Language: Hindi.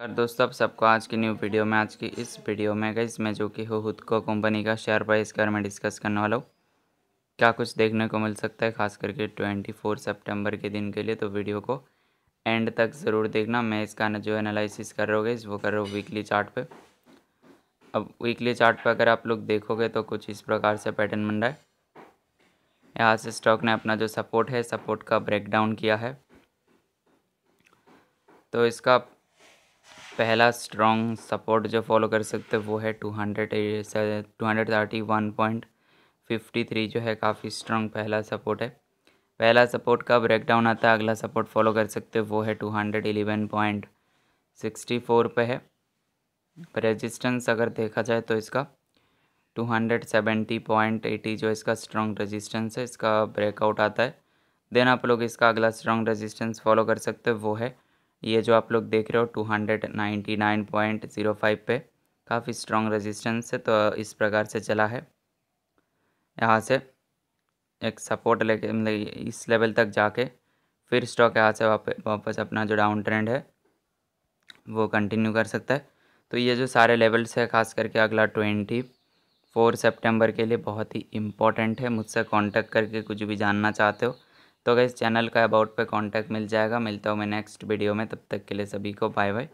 कर दोस्तों, आप सबको आज की न्यू वीडियो में, आज की इस वीडियो में गई इसमें जो कि हो को कंपनी का शेयर प्राइस बारे में डिस्कस करने वाला हूँ। क्या कुछ देखने को मिल सकता है, खास करके ट्वेंटी फोर सेप्टेम्बर के दिन के लिए तो वीडियो को एंड तक ज़रूर देखना। मैं इसका जो एनालिसिस कर रहा हूँ वो कर रहा हूँ वीकली चार्ट पे। अब वीकली चार्ट पे अगर आप लोग देखोगे तो कुछ इस प्रकार से पैटर्न बन रहा है। यहाँ से स्टॉक ने अपना जो सपोर्ट है सपोर्ट का ब्रेक डाउन किया है। तो इसका पहला स्ट्रॉन्ग सपोर्ट जो फॉलो कर सकते वो है two hundred two hundred thirty one point fifty three जो है काफ़ी स्ट्रॉन्ग पहला सपोर्ट है। पहला सपोर्ट का ब्रेकडाउन आता है, अगला सपोर्ट फॉलो कर सकते वो है two hundred eleven point sixty four पे है। रेजिस्टेंस अगर देखा जाए तो इसका two hundred seventy point eighty जो इसका स्ट्रॉन्ग रेजिस्टेंस है, इसका ब्रेकआउट आता है। देन आप लोग इसका अगला स्ट्रॉन्ग रेजिस्टेंस फॉलो कर सकते वो है ये जो आप लोग देख रहे हो two hundred ninety nine point zero five पे, काफ़ी स्ट्रॉन्ग रेजिस्टेंस है तो इस प्रकार से चला है। यहाँ से एक सपोर्ट लेके मतलब इस लेवल तक जाके, फिर स्टॉक यहाँ से वापस अपना जो डाउन ट्रेंड है, वो कंटिन्यू कर सकता है। तो ये जो सारे लेवल्स है, खास करके अगला ट्वेंटी फोर सेप्टेम्बर के लिए बहुत ही इम्पोर्टेंट है। मुझसे कांटेक्ट करके कुछ भी जानना चाहते हो तो गई चैनल का अबाउट पे कांटेक्ट मिल जाएगा। मिलता हूँ मैं नेक्स्ट वीडियो में, तब तक के लिए सभी को बाय बाय